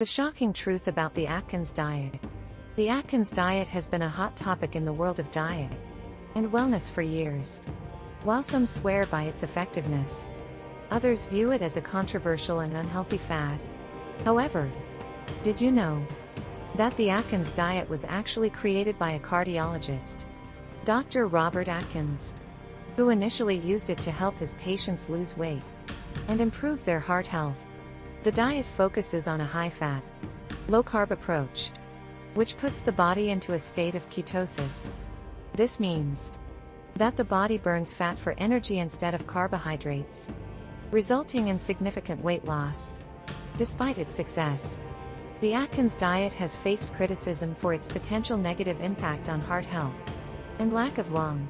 The shocking truth about the Atkins diet. The Atkins diet has been a hot topic in the world of diet and wellness for years. While some swear by its effectiveness, others view it as a controversial and unhealthy fad. However, did you know that the Atkins diet was actually created by a cardiologist, Dr. Robert Atkins, who initially used it to help his patients lose weight and improve their heart health? The diet focuses on a high-fat, low-carb approach, which puts the body into a state of ketosis. This means that the body burns fat for energy instead of carbohydrates, resulting in significant weight loss. Despite its success, the Atkins diet has faced criticism for its potential negative impact on heart health and lack of long